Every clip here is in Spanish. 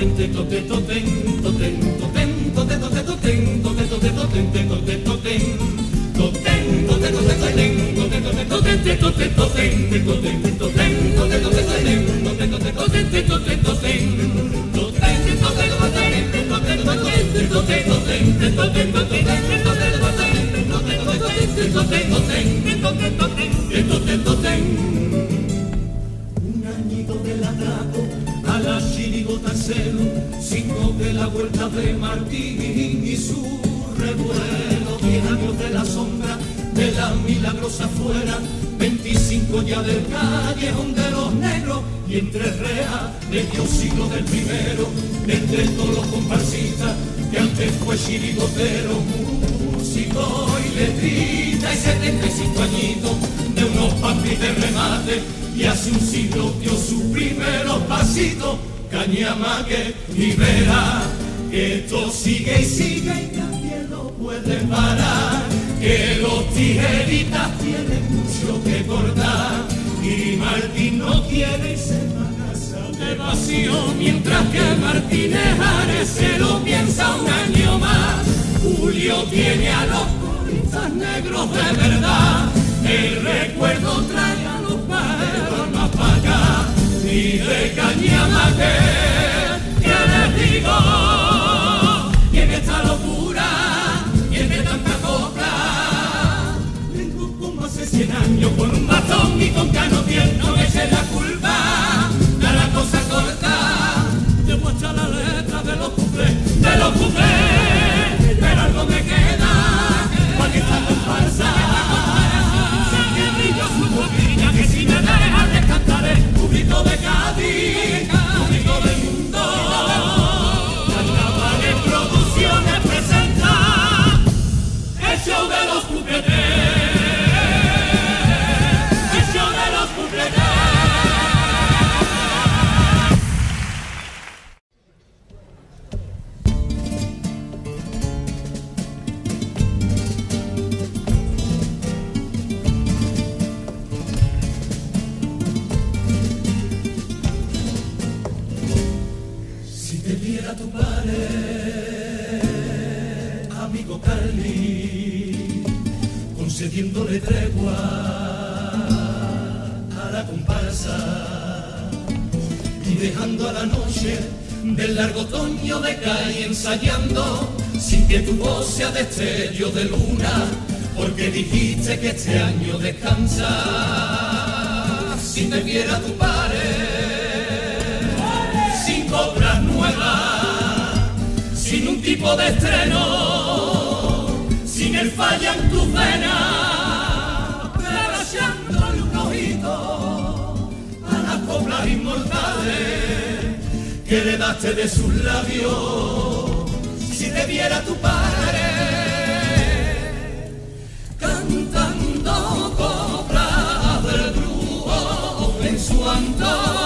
Un signo de la vuelta de Martín y su revuelo. Diez años de la sombra de la milagrosa fuera, 25 ya del callejón de los negros y entre rea medio siglo del primero, entre todos los comparsistas que antes fue chirigotero, músico y letrita y 75 añitos de unos papis de remate y hace un siglo dio su primeros pasitos, cañamaque y verá que esto sigue y sigue y nadie lo puede parar, que los tijeritas tienen mucho que cortar y Martín no quiere y se va a casa de vacío, mientras que Martínez Ares se lo piensa un año más, Julio tiene a los coristas negros de cañamaque, que les digo, locura, y en tanta copla, vengo como hace cien años con un bastón y con cano tierno, la culpa, destello de luna, porque dijiste que este año descansa. Si te viera tu padre, sin cobras nuevas, sin un tipo de estreno, sin el falla en tus venas, echándole un ojito a las cobras inmortales que le daste de sus labios. Si te viera tu padre cantando cobras del brujo en su antología,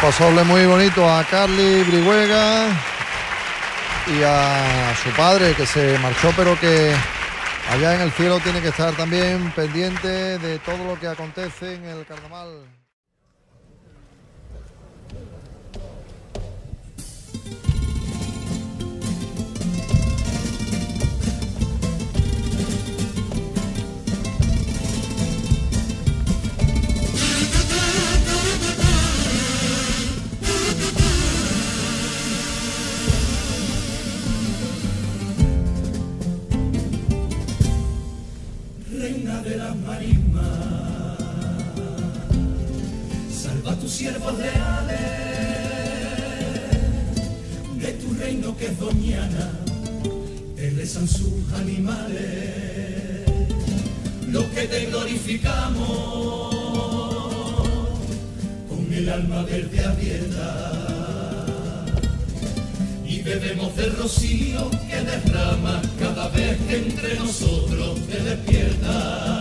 pasoble muy bonito a Carly Brihuega y a su padre que se marchó, pero que allá en el cielo tiene que estar también pendiente de todo lo que acontece en el carnaval. reina de las marismas. Salva a tus siervos reales de tu reino que es doñana. Te rezan sus animales, los que te glorificamos con el alma verde abierta. Y bebemos del rocío que derrama cada vez que entre nosotros te despierta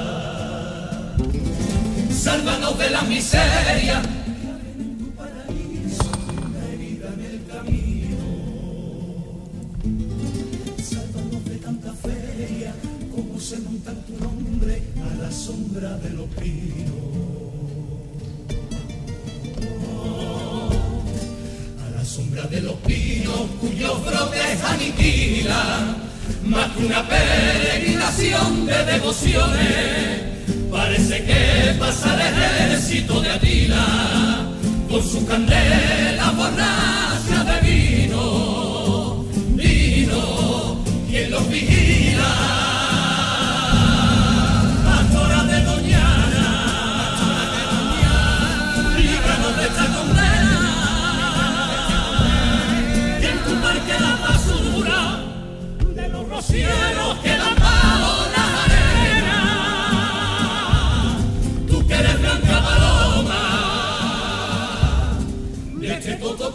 sálvanos de la miseria. En tu paraíso, una herida en el camino. Sálvanos de tanta feria, como se monta tu nombre a la sombra de los pinos. De los pinos cuyos brotes aniquilan, más que una peregrinación de devociones. Parece que pasa el ejército de Atila con su candela borracha de los rocieros quedan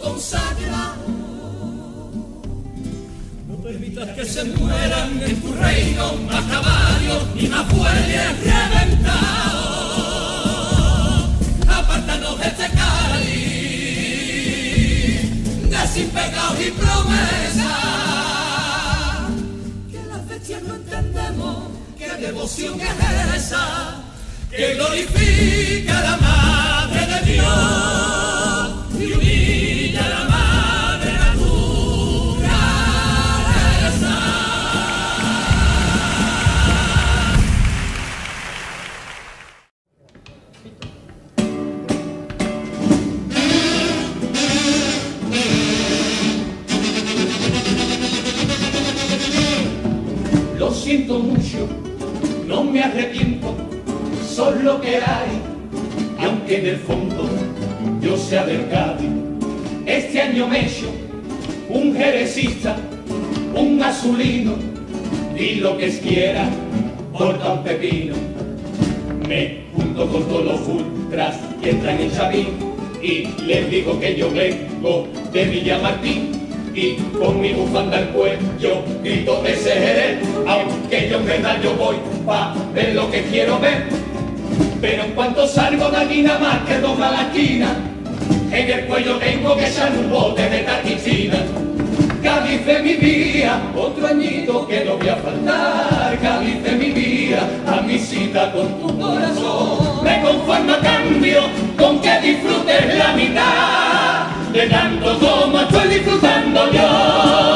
consagrado. No permitas que se mueran en tu reino más caballos y más fuelles reventados. Apártanos de este cáliz de sin pecados y promesas. Devoción es esa que glorifica a la Madre de Dios y humilla a la Madre Naturaleza. Lo siento mucho, no me arrepiento, son lo que hay, y aunque en el fondo yo sea del Cádiz, este año me echo un jerecista, un azulino, di lo que quiera por tan pepino. Me junto con todos los ultras que entran en Chavín y les digo que yo vengo de Villa Martín y con mi bufanda al cuello grito ese Jerez, aunque yo en verdad yo voy pa' ver lo que quiero ver. Pero en cuanto salgo de que toma la esquina, en el cuello tengo que echar un bote de taquicina. Cádiz de mi vida, otro añito que no voy a faltar. Cádiz de mi vida, a mi cita con tu corazón. Me conformo a cambio con que disfrutes la mitad de tanto como estoy disfrutando yo.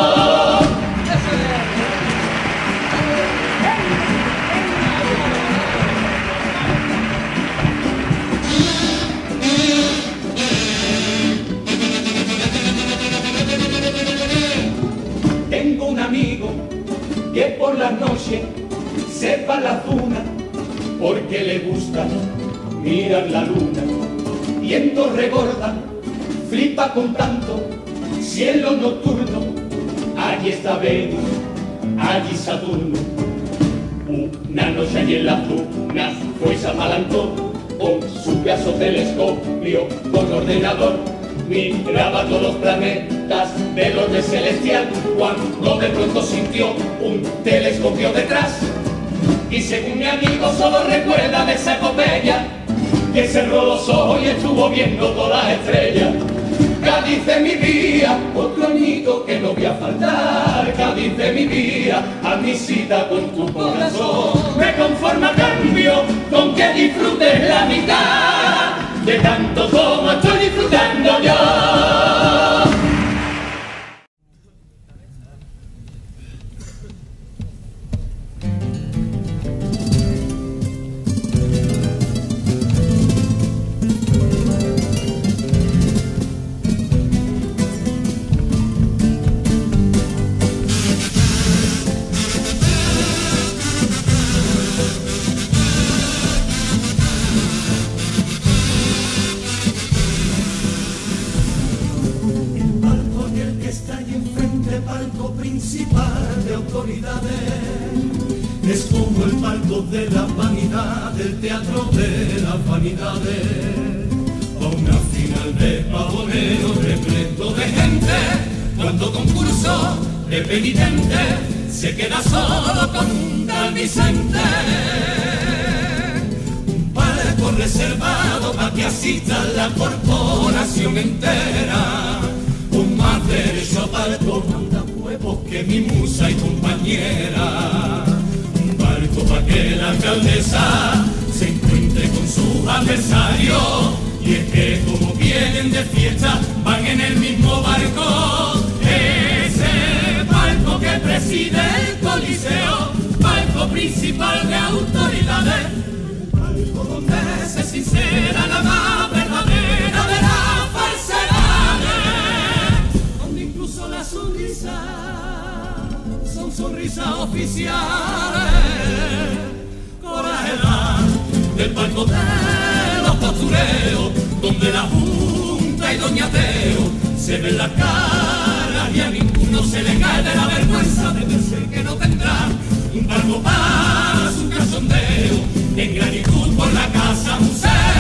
Noche se va a la duna porque le gusta mirar la luna y en flipa con tanto cielo nocturno. Allí está Venus, allí Saturno. Una noche allí en las dunas fue Samalancón con su pedazo telescopio con ordenador. Miraba todos los planetas del orden celestial cuando de pronto sintió un telescopio detrás. Y según mi amigo solo recuerda de esa epopeya que cerró los ojos y estuvo viendo todas las estrellas. Cádiz de mi vida, otro añito que no voy a faltar. Cádiz de mi vida, a mi cita con tu corazón. Me conforma cambio con que disfrutes la mitad de tanto como estoy disfrutando yo. De penitente se queda solo con un tal Vicente. Un palco reservado para que asista la corporación entera. Un más derecho palco manda huevos que mi musa y compañera. Un palco para que la alcaldesa se encuentre con su adversario. Y es que como vienen de fiesta, van en el mismo barco. Ese palco que preside el coliseo, palco principal de autoridades. Palco donde se sincera la más verdadera de las falsedades. Donde incluso las sonrisas son sonrisas oficiales. Da del palco de los postureos, donde la Junta y Doña Teo se ven la cara y a ninguno se le cae la vergüenza de verse que no tendrá un palco para su cachondeo, en gratitud por la casa museo.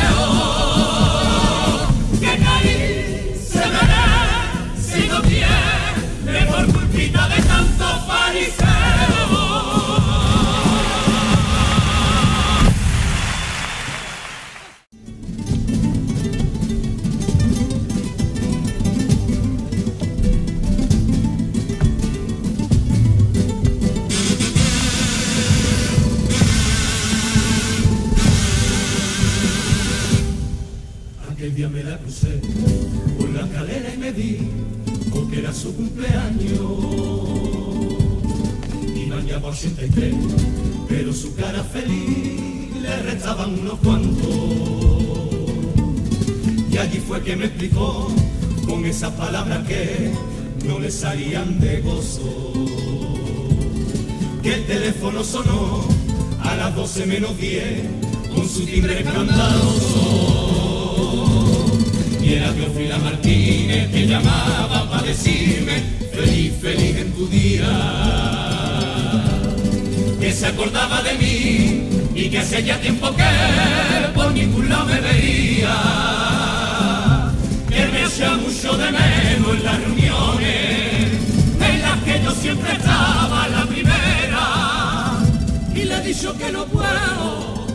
Su cumpleaños. Iban ya por 83, pero su cara feliz le restaban unos cuantos. Y allí fue que me explicó con esas palabras que no le salían de gozo. Que el teléfono sonó a las 12 menos 10 con su timbre escandaloso. Y era Teofila Martínez que llamaba para decirme feliz, feliz en tu día. Que se acordaba de mí y que hace ya tiempo que por ningún lado me veía. Que me hacía mucho de menos en las reuniones en las que yo siempre estaba la primera. Y le he dicho que no puedo,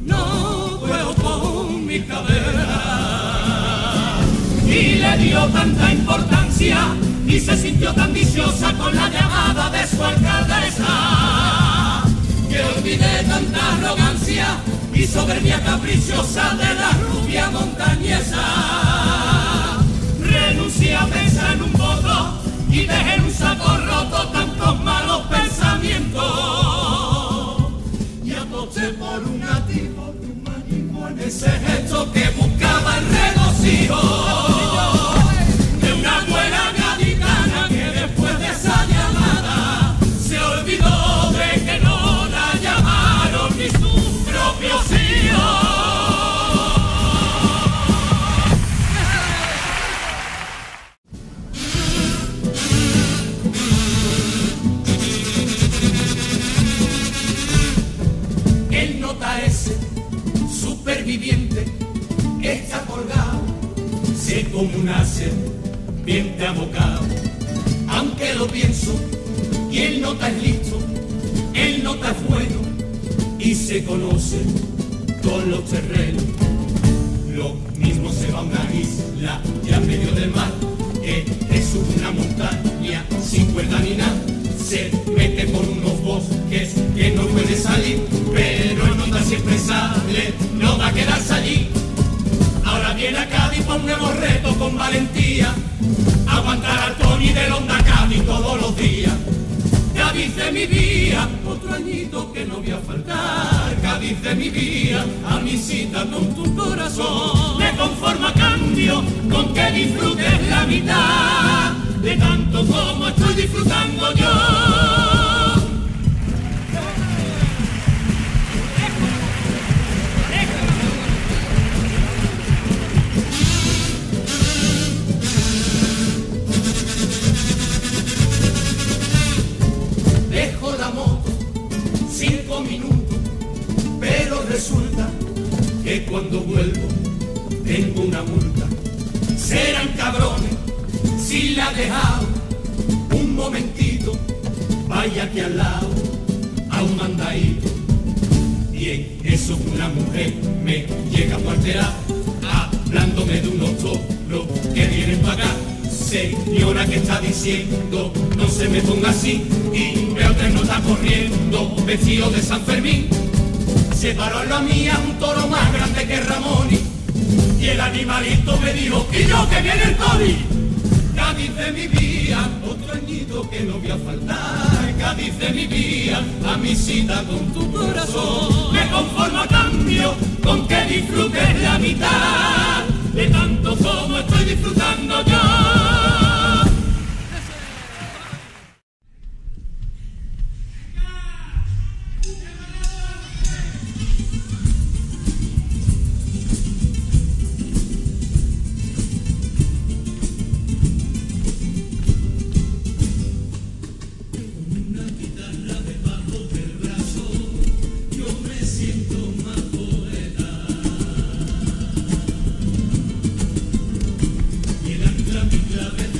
no puedo con mi cadera y le dio tanta importancia y se sintió tan viciosa con la llamada de su alcaldesa que olvidé tanta arrogancia y soberbia caprichosa de la rubia montañesa. Renuncié a pensar en un voto y dejé en un saco roto tantos malos pensamientos y aposté por un nativo de un manismo en ese gesto que buscaba el regocijo como un hace, bien te abocado. Aunque lo pienso, y el nota es listo, el nota es bueno, y se conoce con los terrenos. Lo mismo se va a una isla Cádiz por un nuevo reto con valentía, aguantar al Tony del Honda Cádiz todos los días. Cádiz de mi vida, otro añito que no voy a faltar. Cádiz de mi vida, a mi cita con tu corazón. Me conformo a cambio con que disfrutes la mitad de tanto como estoy disfrutando yo. No se me ponga así. Y veo que no está corriendo, vestido de San Fermín. Se paró en la mía un toro más grande que Ramón. Y el animalito me dijo, y yo que viene el Tony. Cádiz de mi vida, otro añito que no voy a faltar. Cádiz de mi vida, a mi cita con tu corazón. Me conformo a cambio con que disfrutes la mitad de tanto como estoy disfrutando yo. love it.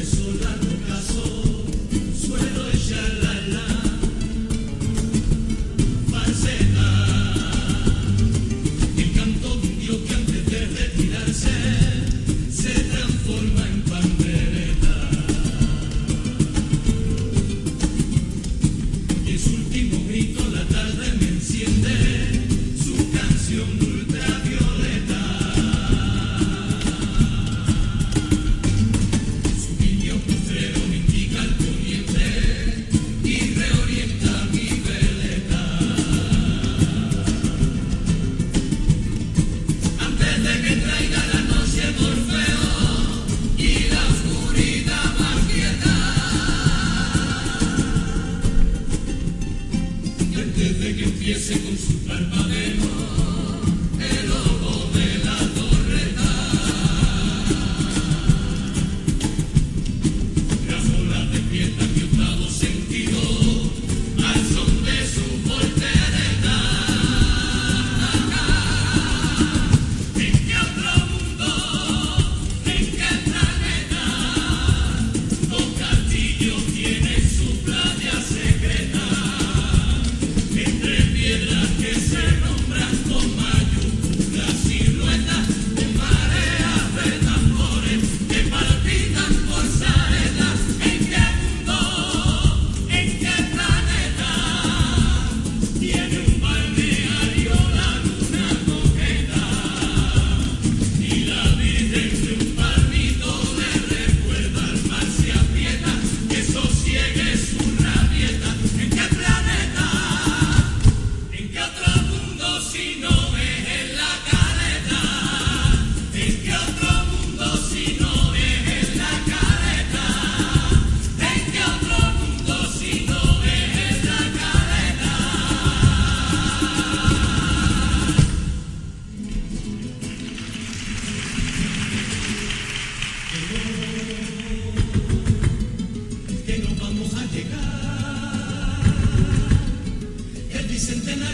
y ese con su parpadeo.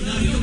que